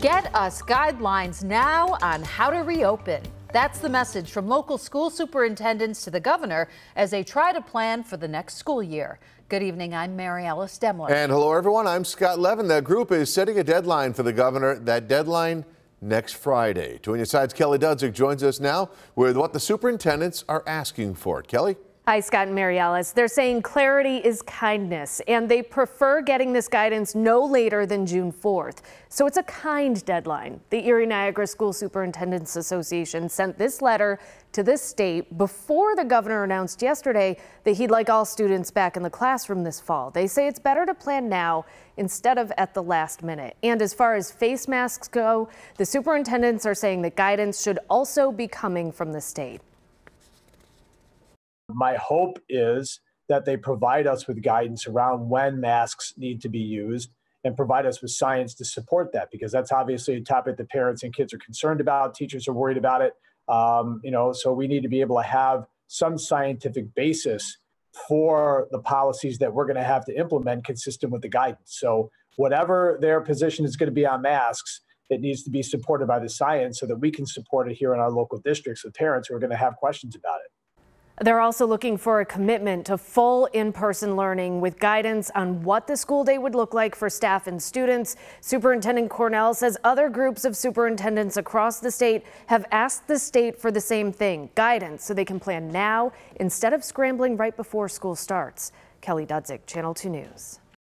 Get us guidelines now on how to reopen. That's the message from local school superintendents to the governor as they try to plan for the next school year. Good evening, I'm Mary Alice Demler. And hello, everyone. I'm Scott Levin. The group is setting a deadline for the governor. That deadline next Friday. To 2 Side's Kelly Dudzik joins us now with what the superintendents are asking for. Kelly? Hi, Scott and Mary Alice. They're saying clarity is kindness, and they prefer getting this guidance no later than June 4th. So it's a kind deadline. The Erie Niagara School Superintendents Association sent this letter to this state before the governor announced yesterday that he'd like all students back in the classroom this fall. They say it's better to plan now instead of at the last minute. And as far as face masks go, the superintendents are saying that guidance should also be coming from the state. My hope is that they provide us with guidance around when masks need to be used and provide us with science to support that because that's obviously a topic that parents and kids are concerned about teachers are worried about it. Um, you know so we need to be able to have some scientific basis for the policies that we're going to have to implement consistent with the guidance. So whatever their position is going to be on masks it needs to be supported by the science so that we can support it here in our local districts with parents who are going to have questions about it they're also looking for a commitment to full in-person learning with guidance on what the school day would look like for staff and students. Superintendent Cornell says other groups of superintendents across the state have asked the state for the same thing, guidance so they can plan now instead of scrambling right before school starts. Kelly Dudzik, Channel 2 News.